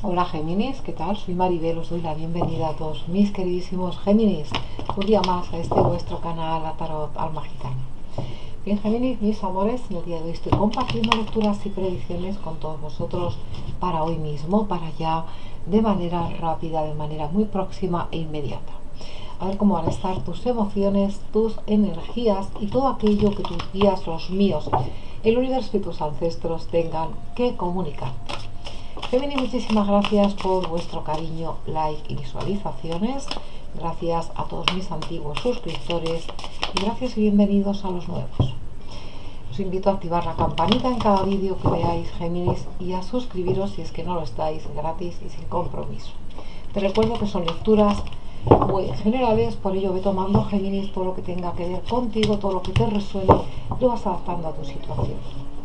Hola Géminis, ¿qué tal? Soy Maribel, os doy la bienvenida a todos mis queridísimos Géminis, un día más a este vuestro canal a Tarot Alma Gitana. Bien Géminis, mis amores, en el día de hoy estoy compartiendo lecturas y predicciones con todos vosotros para hoy mismo, para ya de manera rápida, de manera muy próxima e inmediata. A ver cómo van a estar tus emociones, tus energías y todo aquello que tus guías, los míos, el universo y tus ancestros tengan que comunicar. Géminis, muchísimas gracias por vuestro cariño, like y visualizaciones. Gracias a todos mis antiguos suscriptores y gracias y bienvenidos a los nuevos. Os invito a activar la campanita en cada vídeo que veáis Géminis y a suscribiros si es que no lo estáis gratis y sin compromiso. Te recuerdo que son lecturas muy generales, por ello ve tomando Géminis todo lo que tenga que ver contigo, todo lo que te resuene, lo vas adaptando a tu situación.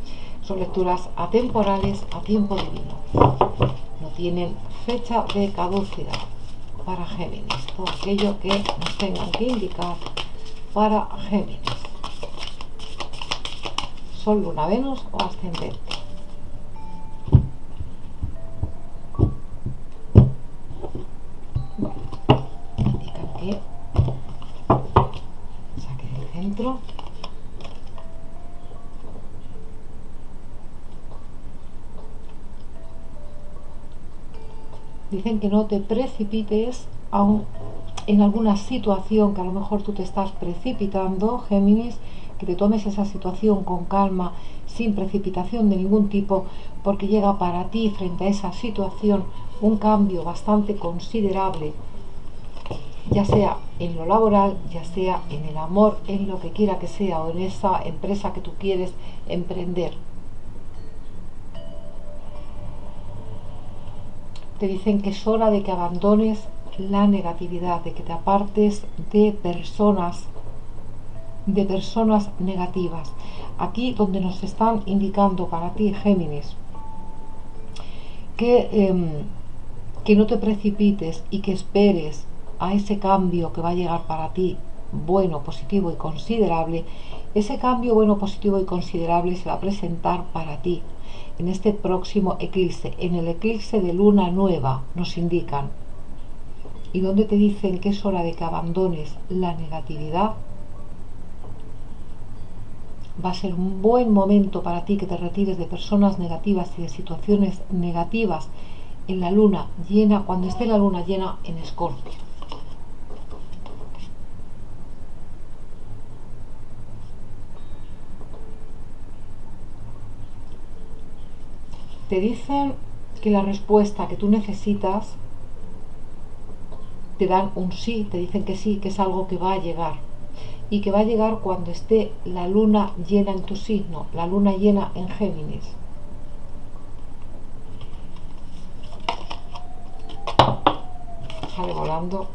Son lecturas atemporales a tiempo divino. No tienen fecha de caducidad para Géminis. Todo aquello que nos tengan que indicar para Géminis. Sol, Luna, Venus o ascendente. Dicen que no te precipites aún en alguna situación que a lo mejor tú te estás precipitando, Géminis, que te tomes esa situación con calma, sin precipitación de ningún tipo, porque llega para ti frente a esa situación un cambio bastante considerable, ya sea en lo laboral, ya sea en el amor, en lo que quiera que sea, o en esa empresa que tú quieres emprender. Te dicen que es hora de que abandones la negatividad, de que te apartes de personas, de personas negativas. Aquí donde nos están indicando para ti, Géminis, que, eh, que no te precipites y que esperes a ese cambio que va a llegar para ti bueno, positivo y considerable, ese cambio bueno, positivo y considerable se va a presentar para ti en este próximo eclipse, en el eclipse de luna nueva, nos indican. Y donde te dicen que es hora de que abandones la negatividad, va a ser un buen momento para ti que te retires de personas negativas y de situaciones negativas en la luna llena, cuando esté la luna llena en Escorpio. Te dicen que la respuesta que tú necesitas te dan un sí, te dicen que sí, que es algo que va a llegar y que va a llegar cuando esté la luna llena en tu signo, la luna llena en Géminis. Sale volando.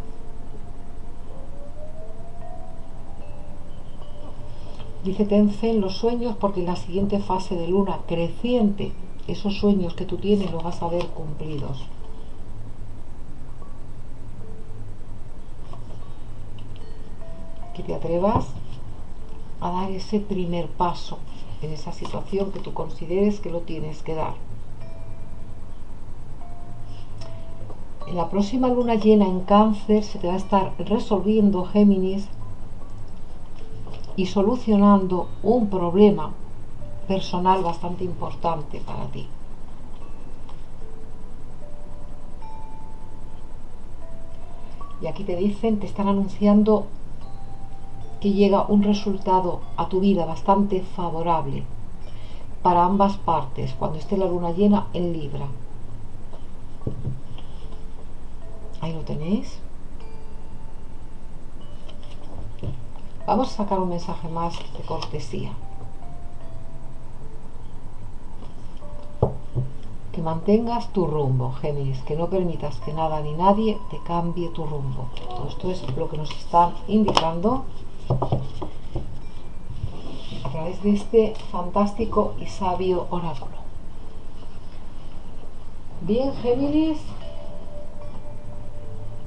Dice, ten fe en los sueños porque en la siguiente fase de luna creciente esos sueños que tú tienes los vas a ver cumplidos. Que te atrevas a dar ese primer paso en esa situación que tú consideres que lo tienes que dar. En la próxima luna llena en cáncer se te va a estar resolviendo Géminis y solucionando un problema personal bastante importante para ti. Y aquí te dicen, te están anunciando que llega un resultado a tu vida bastante favorable para ambas partes cuando esté la luna llena en Libra. Ahí lo tenéis. Vamos a sacar un mensaje más de cortesía. Mantengas tu rumbo, Géminis, que no permitas que nada ni nadie te cambie tu rumbo. esto es lo que nos están indicando a través de este fantástico y sabio oráculo. Bien, Géminis,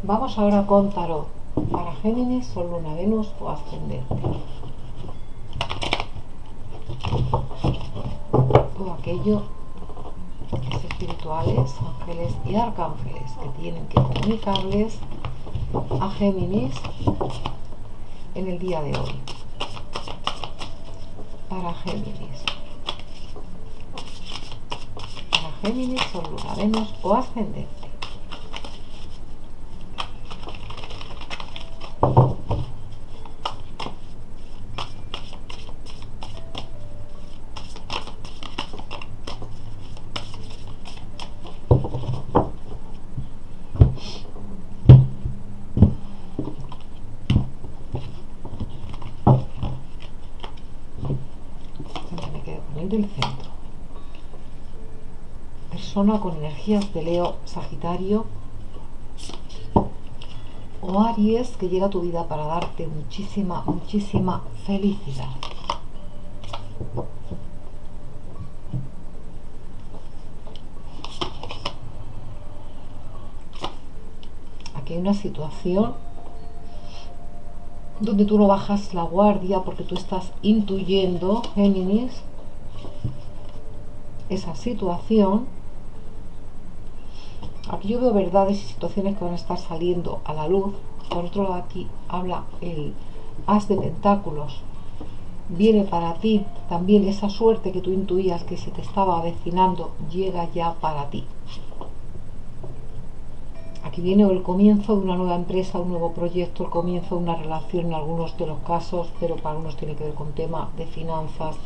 vamos ahora con Tarot. Para Géminis, Sol, Luna, Venus o Ascendente. Todo aquello que espirituales, ángeles y arcángeles que tienen que comunicarles a Géminis en el día de hoy. Para Géminis. Para Géminis, Sol, Luna, Venus o Ascendente. Del centro. Persona con energías de Leo, Sagitario o Aries que llega a tu vida para darte muchísima, muchísima felicidad. Aquí hay una situación donde tú no bajas la guardia porque tú estás intuyendo, Géminis, esa situación, aquí yo veo verdades y situaciones que van a estar saliendo a la luz. Por otro lado, aquí habla el as de pentáculos. Viene para ti también esa suerte que tú intuías que se te estaba avecinando, llega ya para ti. Aquí viene el comienzo de una nueva empresa, un nuevo proyecto, el comienzo de una relación en algunos de los casos, pero para algunos tiene que ver con tema de finanzas,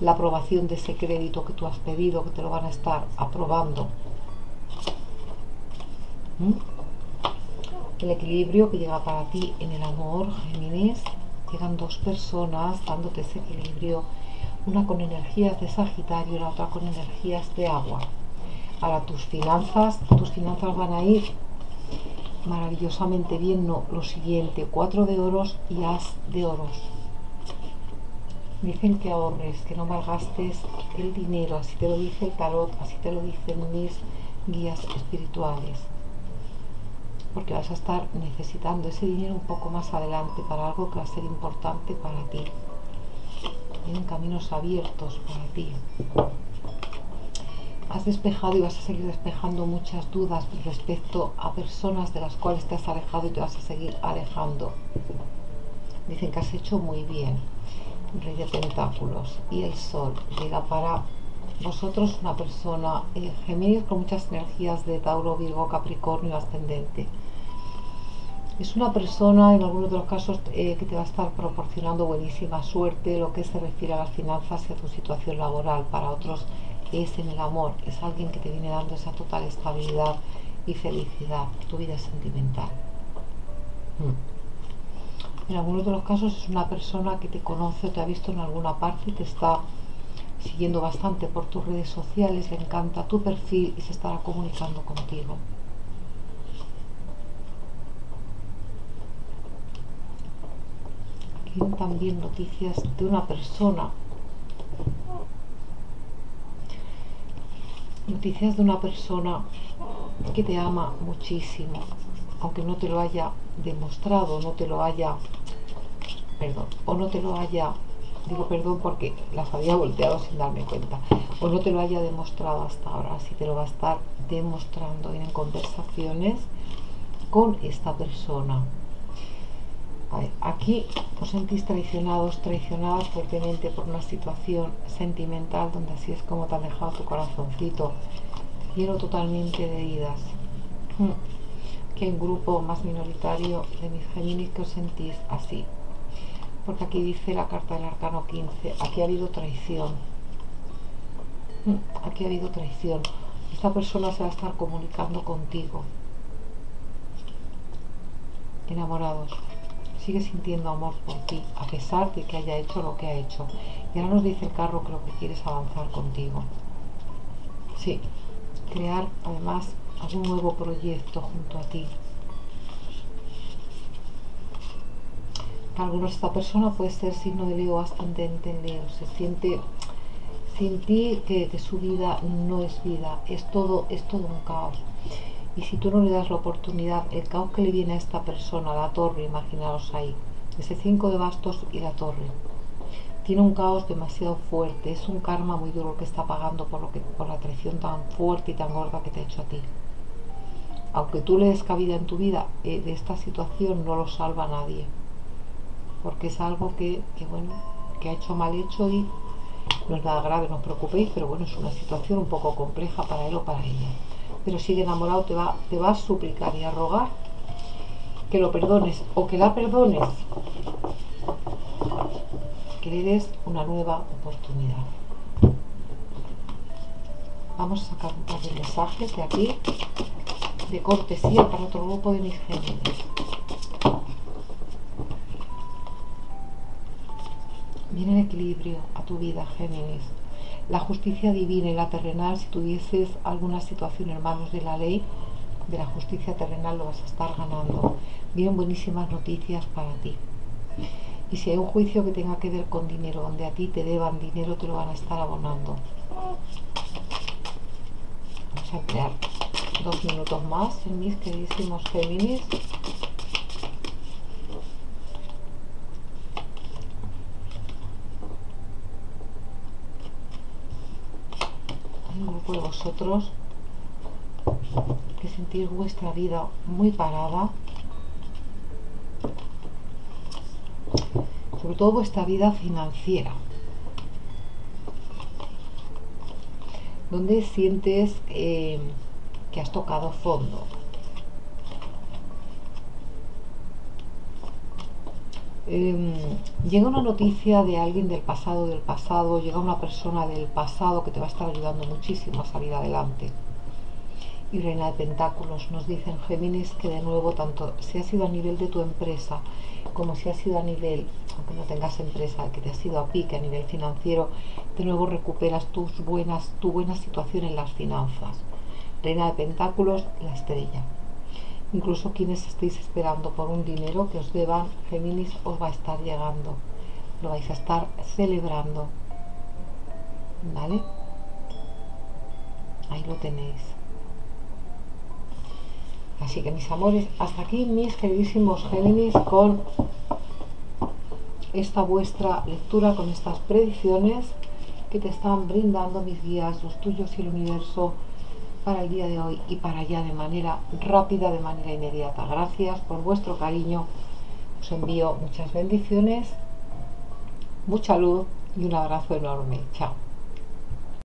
la aprobación de ese crédito que tú has pedido, que te lo van a estar aprobando. ¿Mm? El equilibrio que llega para ti en el amor, Géminis, llegan dos personas dándote ese equilibrio, una con energías de Sagitario y la otra con energías de agua. Para tus finanzas, tus finanzas van a ir maravillosamente bien, no, lo siguiente, cuatro de oros y as de oros. Dicen que ahorres, que no malgastes el dinero, así te lo dice el tarot, así te lo dicen mis guías espirituales. Porque vas a estar necesitando ese dinero un poco más adelante para algo que va a ser importante para ti. Tienen caminos abiertos para ti has despejado y vas a seguir despejando muchas dudas respecto a personas de las cuales te has alejado y te vas a seguir alejando. Dicen que has hecho muy bien. Rey de Pentáculos y el Sol llega para vosotros una persona eh, con muchas energías de Tauro, Virgo, Capricornio, ascendente. Es una persona, en algunos de los casos, eh, que te va a estar proporcionando buenísima suerte, lo que se refiere a las finanzas y a tu situación laboral. Para otros, es en el amor, es alguien que te viene dando esa total estabilidad y felicidad, tu vida sentimental. Mm. En algunos de los casos es una persona que te conoce o te ha visto en alguna parte y te está siguiendo bastante por tus redes sociales, le encanta tu perfil y se estará comunicando contigo. Aquí también noticias de una persona noticias de una persona que te ama muchísimo, aunque no te lo haya demostrado, no te lo haya, perdón, o no te lo haya, digo perdón porque las había volteado sin darme cuenta, o no te lo haya demostrado hasta ahora, así te lo va a estar demostrando en conversaciones con esta persona aquí os sentís traicionados, traicionadas fuertemente por una situación sentimental donde así es como te ha dejado tu corazoncito lleno totalmente de heridas. Hmm. Que un grupo más minoritario de mis Géminis que os sentís así. Porque aquí dice la carta del arcano 15, aquí ha habido traición. Hmm. Aquí ha habido traición. Esta persona se va a estar comunicando contigo. Enamorados sigue sintiendo amor por ti, a pesar de que haya hecho lo que ha hecho. Y ahora nos dice el carro que lo que quiere es avanzar contigo. Sí, crear además algún nuevo proyecto junto a ti. Para algunos esta persona puede ser signo de Leo ascendente en Leo. Se siente sentir que, que su vida no es vida, es todo, es todo un caos y si tú no le das la oportunidad, el caos que le viene a esta persona, la torre, imaginaos ahí, ese 5 de bastos y la torre. tiene un caos demasiado fuerte, es un karma muy duro que está pagando por, lo que, por la traición tan fuerte y tan gorda que te ha hecho a ti. Aunque tú le des cabida en tu vida, eh, de esta situación no lo salva nadie, porque es algo que, bueno, que ha hecho mal hecho y no es nada grave, no os preocupéis, pero bueno, es una situación un poco compleja para él o para ella. Pero sigue enamorado, te va, te va a suplicar y a rogar que lo perdones o que la perdones, que le des una nueva oportunidad. Vamos a sacar un par de mensajes de aquí, de cortesía para otro grupo de mis genios. Viene el equilibrio a tu vida, Géminis. La justicia divina y la terrenal, si tuvieses alguna situación en manos de la ley, de la justicia terrenal lo vas a estar ganando. Vienen buenísimas noticias para ti. Y si hay un juicio que tenga que ver con dinero, donde a ti te deban dinero, te lo van a estar abonando. Vamos a emplear dos minutos más mis queridísimos Géminis. un grupo de vosotros que sentís vuestra vida muy parada sobre todo vuestra vida financiera donde sientes que has tocado fondo Em, llega una noticia de alguien del pasado del pasado, llega una persona del pasado que te va a estar ayudando muchísimo a salir adelante. Y Reina de Pentáculos nos dicen Géminis que de nuevo, tanto si ha sido a nivel de tu empresa como si ha sido a nivel, aunque no tengas empresa, que te ha sido a pique a nivel financiero, de nuevo recuperas tus buenas, tu buena situación en las finanzas. Reina de Pentáculos, la estrella incluso quienes estéis esperando por un dinero que os deban, Géminis os va a estar llegando, lo vais a estar celebrando, ¿vale? Ahí lo tenéis. Así que mis amores, hasta aquí mis queridísimos Géminis con esta vuestra lectura, con estas predicciones que te están brindando mis guías, los tuyos y el universo para el día de hoy y para allá de manera rápida, de manera inmediata. Gracias por vuestro cariño. Os envío muchas bendiciones, mucha luz y un abrazo enorme. Chao.